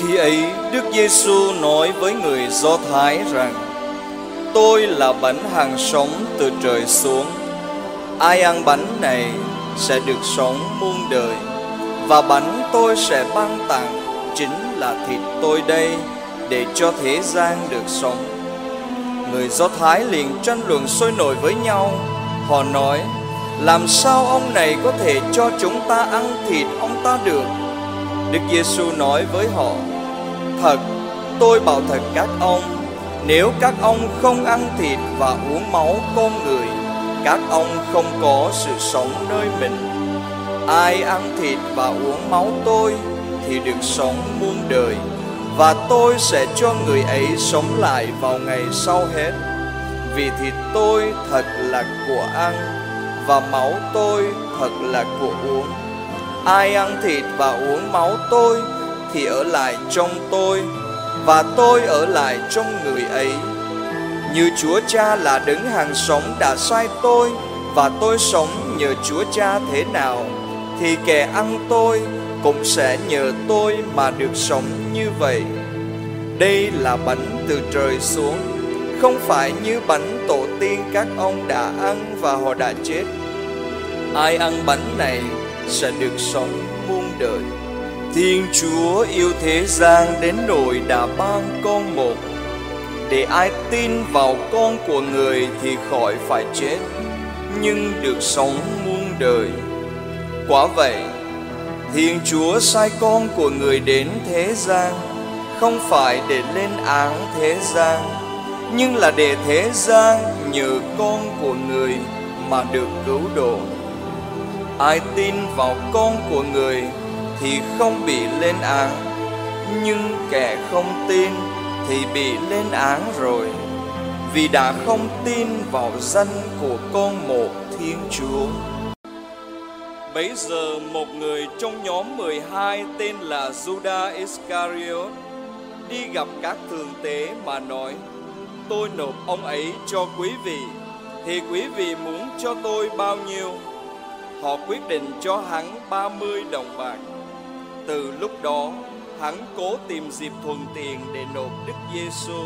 Khi ấy, Đức Giêsu nói với người Do Thái rằng, Tôi là bánh hàng sống từ trời xuống. Ai ăn bánh này sẽ được sống muôn đời, Và bánh tôi sẽ ban tặng chính là thịt tôi đây Để cho thế gian được sống. Người Do Thái liền tranh luận sôi nổi với nhau. Họ nói, Làm sao ông này có thể cho chúng ta ăn thịt ông ta được? Đức Giêsu nói với họ, Thật, tôi bảo thật các ông, Nếu các ông không ăn thịt và uống máu con người, Các ông không có sự sống nơi mình. Ai ăn thịt và uống máu tôi Thì được sống muôn đời, Và tôi sẽ cho người ấy sống lại vào ngày sau hết. Vì thịt tôi thật là của ăn, Và máu tôi thật là của uống. Ai ăn thịt và uống máu tôi thì ở lại trong tôi và tôi ở lại trong người ấy. Như Chúa Cha là đứng hàng sống đã sai tôi và tôi sống nhờ Chúa Cha thế nào thì kẻ ăn tôi cũng sẽ nhờ tôi mà được sống như vậy. Đây là bánh từ trời xuống, không phải như bánh tổ tiên các ông đã ăn và họ đã chết. Ai ăn bánh này sẽ được sống muôn đời. Thiên Chúa yêu thế gian đến nỗi đã ban con một. Để ai tin vào con của người thì khỏi phải chết, Nhưng được sống muôn đời. Quả vậy, Thiên Chúa sai con của người đến thế gian, Không phải để lên án thế gian, Nhưng là để thế gian nhờ con của người mà được cứu độ. Ai tin vào con của người thì không bị lên án nhưng kẻ không tin thì bị lên án rồi vì đã không tin vào danh của con một Thiên Chúa. Bấy giờ một người trong nhóm 12 tên là Judas Iscariot đi gặp các thường tế mà nói, Tôi nộp ông ấy cho quý vị Thì quý vị muốn cho tôi bao nhiêu? Họ quyết định cho hắn 30 đồng bạc từ lúc đó, hắn cố tìm dịp thuận tiện để nộp Đức Giêsu.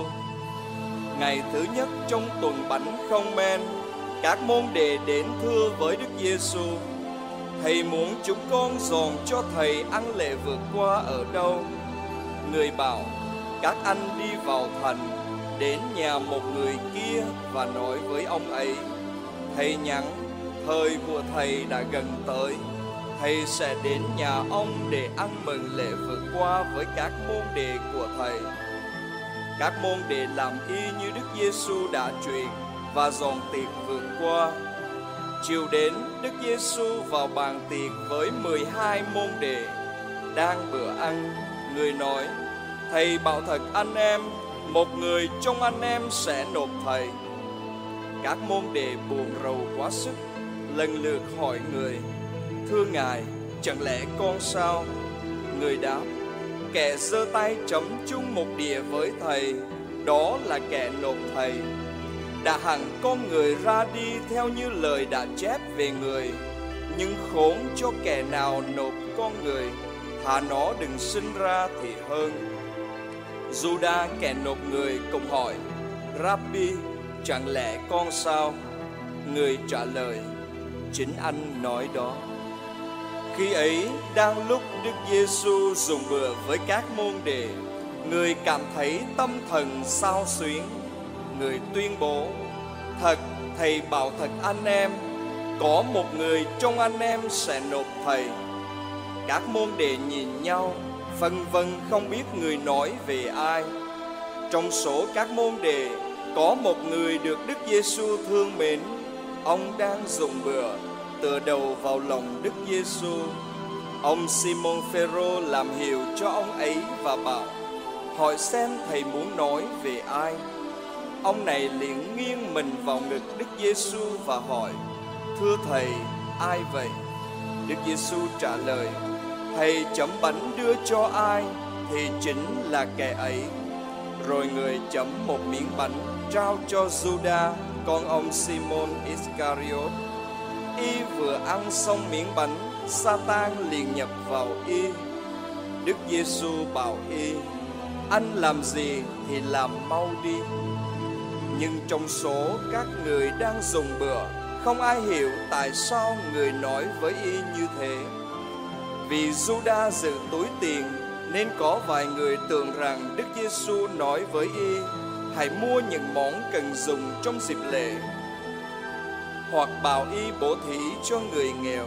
Ngày thứ nhất trong tuần bánh không men, các môn đệ đến thưa với Đức Giêsu. Thầy muốn chúng con dọn cho thầy ăn lễ vượt qua ở đâu? Người bảo, các anh đi vào thành, đến nhà một người kia và nói với ông ấy. Thầy nhắn, thời của thầy đã gần tới thầy sẽ đến nhà ông để ăn mừng lễ vượt qua với các môn đệ của thầy. Các môn đệ làm y như Đức Giêsu đã truyền và dọn tiệc vượt qua. Chiều đến, Đức Giêsu vào bàn tiệc với 12 môn đệ. Đang bữa ăn, người nói, Thầy bảo thật anh em, một người trong anh em sẽ nộp thầy. Các môn đệ buồn rầu quá sức, lần lượt hỏi người, Thưa Ngài, chẳng lẽ con sao? Người đáp, kẻ giơ tay chấm chung một địa với Thầy, đó là kẻ nộp Thầy. Đã hẳn con người ra đi theo như lời đã chép về người, nhưng khốn cho kẻ nào nộp con người, thả nó đừng sinh ra thì hơn. Juda kẻ nộp người cũng hỏi, Rabbi, chẳng lẽ con sao? Người trả lời, chính anh nói đó. Khi ấy đang lúc Đức Giêsu dùng bữa với các môn đệ, người cảm thấy tâm thần sao xuyến. Người tuyên bố: Thật, thầy bảo thật anh em, có một người trong anh em sẽ nộp thầy. Các môn đệ nhìn nhau, phân vân không biết người nói về ai. Trong số các môn đệ, có một người được Đức Giêsu thương mến. Ông đang dùng bữa tựa đầu vào lòng Đức Giêsu. Ông Simon Phêrô làm hiệu cho ông ấy và bảo: hỏi xem thầy muốn nói về ai. Ông này liền nghiêng mình vào ngực Đức Giêsu và hỏi: Thưa thầy, ai vậy? Đức Giêsu trả lời: Thầy chấm bánh đưa cho ai thì chính là kẻ ấy. Rồi người chấm một miếng bánh trao cho Judas, con ông Simon Iscariot y vừa ăn xong miếng bánh, Satan liền nhập vào y. Đức Giêsu bảo y, Anh làm gì thì làm mau đi. Nhưng trong số các người đang dùng bữa, Không ai hiểu tại sao người nói với y như thế. Vì Juda giữ túi tiền, Nên có vài người tưởng rằng Đức Giêsu nói với y, Hãy mua những món cần dùng trong dịp lễ. Hoặc bào y bổ thí cho người nghèo.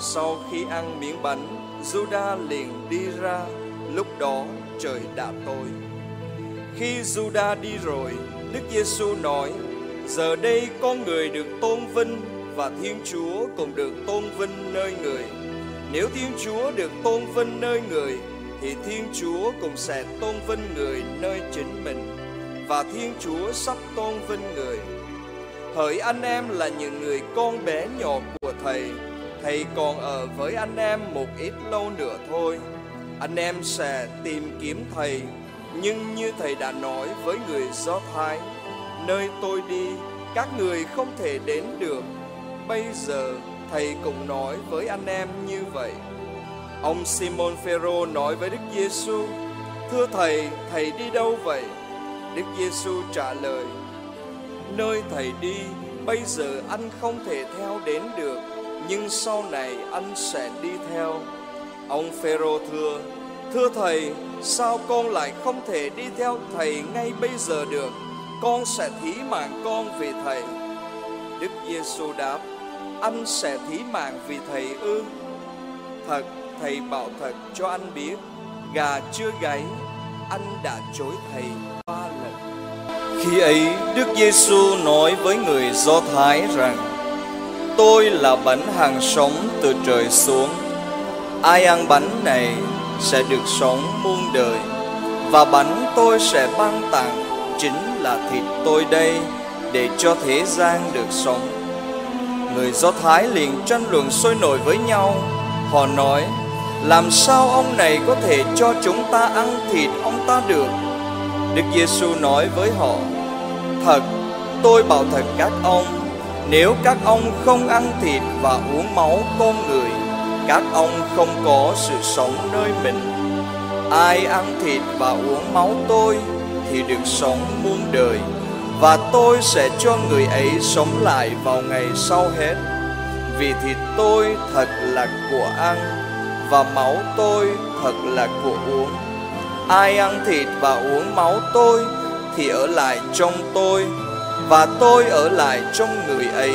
Sau khi ăn miếng bánh, Juda liền đi ra. Lúc đó, trời đã tối. Khi Juda đi rồi, Đức Giêsu nói, Giờ đây con người được tôn vinh Và Thiên Chúa cũng được tôn vinh nơi người. Nếu Thiên Chúa được tôn vinh nơi người, Thì Thiên Chúa cũng sẽ tôn vinh người nơi chính mình. Và Thiên Chúa sắp tôn vinh người. Hỡi anh em là những người con bé nhỏ của Thầy. Thầy còn ở với anh em một ít lâu nữa thôi. Anh em sẽ tìm kiếm Thầy. Nhưng như Thầy đã nói với người Do Thái Nơi tôi đi, các người không thể đến được. Bây giờ Thầy cũng nói với anh em như vậy. Ông Simon Phêrô nói với Đức Giêsu: Thưa Thầy, Thầy đi đâu vậy? Đức Giêsu trả lời Nơi Thầy đi, bây giờ anh không thể theo đến được nhưng sau này anh sẽ đi theo. Ông Phêrô thưa, thưa thầy, sao con lại không thể đi theo thầy ngay bây giờ được? Con sẽ thí mạng con vì thầy. Đức Giêsu đáp, anh sẽ thí mạng vì thầy ư? Thật, thầy bảo thật cho anh biết, gà chưa gáy, anh đã chối thầy. Khi ấy, Đức Giêsu nói với người Do Thái rằng: Tôi là bánh hàng sống từ trời xuống. Ai ăn bánh này sẽ được sống muôn đời Và bánh tôi sẽ ban tặng Chính là thịt tôi đây Để cho thế gian được sống. Người Do Thái liền tranh luận sôi nổi với nhau. Họ nói Làm sao ông này có thể cho chúng ta ăn thịt ông ta được? Đức Giêsu nói với họ, Thật, tôi bảo thật các ông, nếu các ông không ăn thịt và uống máu con người, Các ông không có sự sống nơi mình. Ai ăn thịt và uống máu tôi Thì được sống muôn đời, Và tôi sẽ cho người ấy sống lại vào ngày sau hết. Vì thịt tôi thật là của ăn, Và máu tôi thật là của uống. Ai ăn thịt và uống máu tôi Thì ở lại trong tôi, và tôi ở lại trong người ấy.